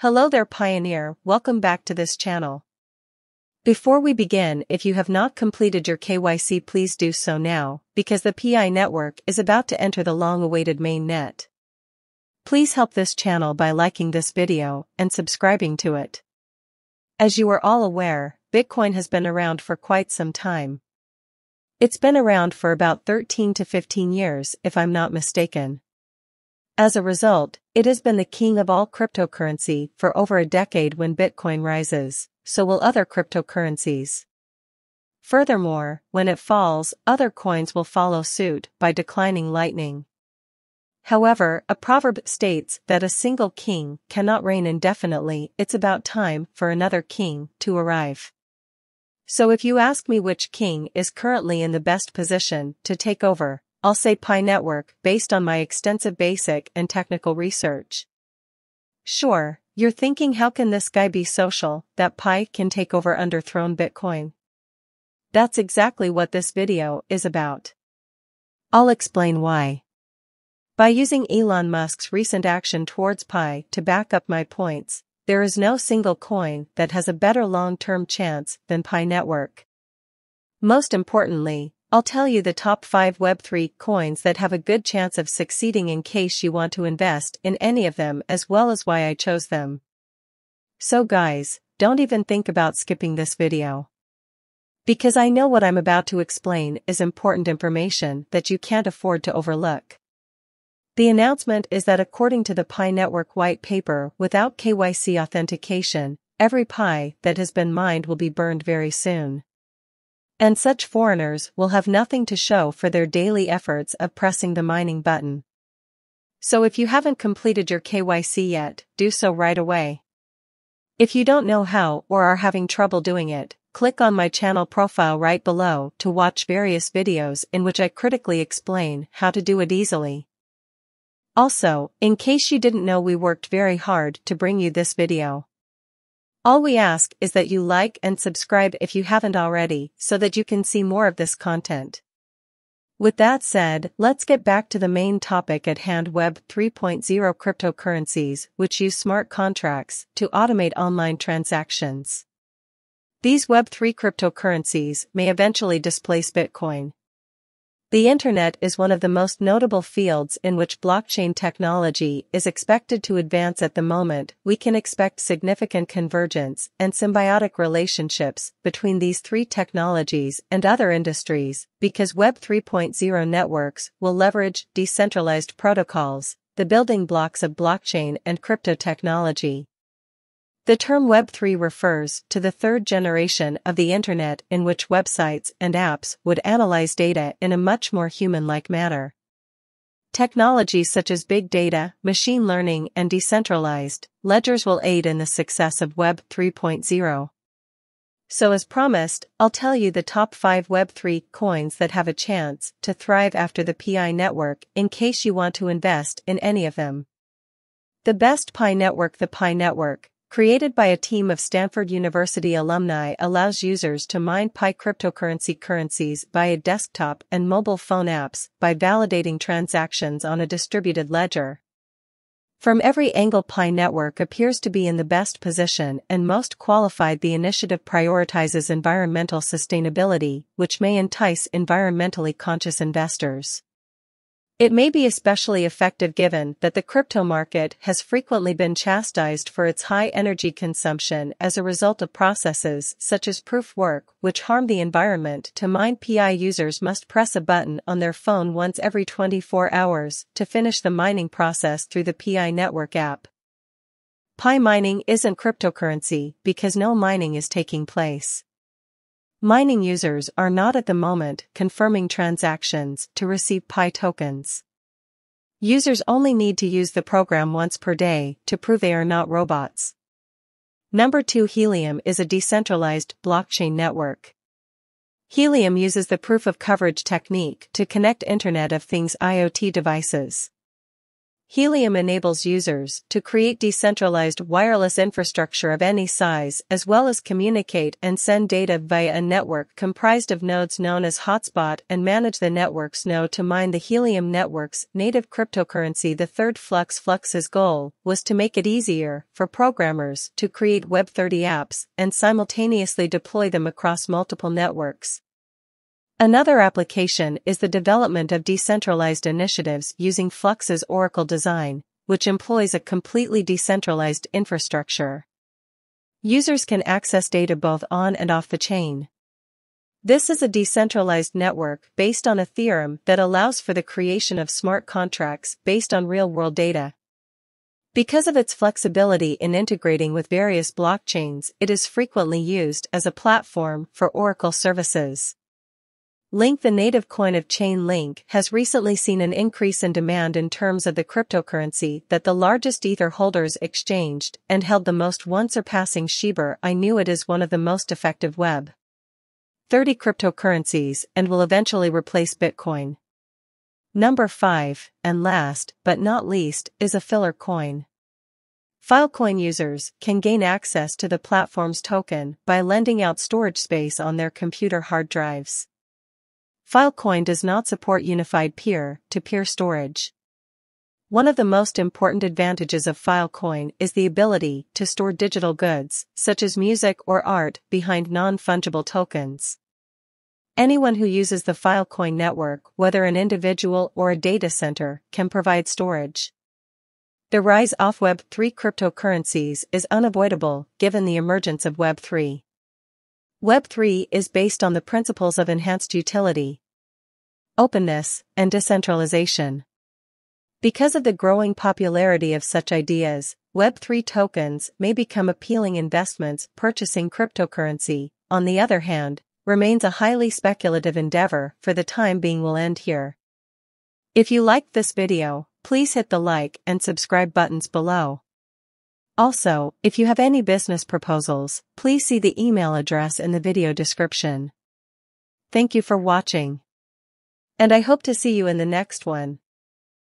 Hello there Pioneer, welcome back to this channel. Before we begin if you have not completed your KYC please do so now, because the PI network is about to enter the long-awaited mainnet. Please help this channel by liking this video and subscribing to it. As you are all aware, Bitcoin has been around for quite some time. It's been around for about 13 to 15 years if I'm not mistaken. As a result, it has been the king of all cryptocurrency for over a decade when Bitcoin rises, so will other cryptocurrencies. Furthermore, when it falls, other coins will follow suit by declining lightning. However, a proverb states that a single king cannot reign indefinitely, it's about time for another king to arrive. So if you ask me which king is currently in the best position to take over, I'll say Pi Network based on my extensive basic and technical research. Sure, you're thinking how can this guy be social that Pi can take over underthrown Bitcoin? That's exactly what this video is about. I'll explain why. By using Elon Musk's recent action towards Pi to back up my points, there is no single coin that has a better long-term chance than Pi Network. Most importantly, I'll tell you the top 5 Web3 coins that have a good chance of succeeding in case you want to invest in any of them as well as why I chose them. So guys, don't even think about skipping this video. Because I know what I'm about to explain is important information that you can't afford to overlook. The announcement is that according to the Pi Network white paper without KYC authentication, every Pi that has been mined will be burned very soon. And such foreigners will have nothing to show for their daily efforts of pressing the mining button. So if you haven't completed your KYC yet, do so right away. If you don't know how or are having trouble doing it, click on my channel profile right below to watch various videos in which I critically explain how to do it easily. Also, in case you didn't know we worked very hard to bring you this video. All we ask is that you like and subscribe if you haven't already so that you can see more of this content. With that said, let's get back to the main topic at hand Web 3.0 cryptocurrencies which use smart contracts to automate online transactions. These Web3 cryptocurrencies may eventually displace Bitcoin. The Internet is one of the most notable fields in which blockchain technology is expected to advance at the moment. We can expect significant convergence and symbiotic relationships between these three technologies and other industries because Web 3.0 networks will leverage decentralized protocols, the building blocks of blockchain and crypto technology. The term Web3 refers to the third generation of the Internet in which websites and apps would analyze data in a much more human-like manner. Technologies such as big data, machine learning and decentralized ledgers will aid in the success of Web 3.0. So as promised, I'll tell you the top 5 Web3 coins that have a chance to thrive after the PI network in case you want to invest in any of them. The best Pi network The Pi network created by a team of Stanford University alumni allows users to mine Pi cryptocurrency currencies via desktop and mobile phone apps by validating transactions on a distributed ledger. From every angle Pi network appears to be in the best position and most qualified the initiative prioritizes environmental sustainability, which may entice environmentally conscious investors. It may be especially effective given that the crypto market has frequently been chastised for its high energy consumption as a result of processes such as proof work which harm the environment to mine PI users must press a button on their phone once every 24 hours to finish the mining process through the PI network app. Pi mining isn't cryptocurrency because no mining is taking place. Mining users are not at the moment confirming transactions to receive Pi tokens. Users only need to use the program once per day to prove they are not robots. Number 2 Helium is a decentralized blockchain network. Helium uses the proof of coverage technique to connect Internet of Things IoT devices. Helium enables users to create decentralized wireless infrastructure of any size as well as communicate and send data via a network comprised of nodes known as hotspot and manage the network's node to mine the Helium network's native cryptocurrency. The third Flux Flux's goal was to make it easier for programmers to create Web3 apps and simultaneously deploy them across multiple networks. Another application is the development of decentralized initiatives using Flux's Oracle design, which employs a completely decentralized infrastructure. Users can access data both on and off the chain. This is a decentralized network based on Ethereum that allows for the creation of smart contracts based on real-world data. Because of its flexibility in integrating with various blockchains, it is frequently used as a platform for Oracle services. Link the native coin of Chainlink has recently seen an increase in demand in terms of the cryptocurrency that the largest Ether holders exchanged and held the most one surpassing Shiba Inu it is one of the most effective web 30 cryptocurrencies and will eventually replace Bitcoin. Number 5, and last, but not least, is a filler coin. Filecoin users can gain access to the platform's token by lending out storage space on their computer hard drives. Filecoin does not support unified peer-to-peer storage. One of the most important advantages of Filecoin is the ability to store digital goods, such as music or art, behind non-fungible tokens. Anyone who uses the Filecoin network, whether an individual or a data center, can provide storage. The rise of Web3 cryptocurrencies is unavoidable given the emergence of Web3. Web3 is based on the principles of enhanced utility, openness, and decentralization. Because of the growing popularity of such ideas, Web3 tokens may become appealing investments. Purchasing cryptocurrency, on the other hand, remains a highly speculative endeavor for the time being will end here. If you liked this video, please hit the like and subscribe buttons below. Also, if you have any business proposals, please see the email address in the video description. Thank you for watching. And I hope to see you in the next one.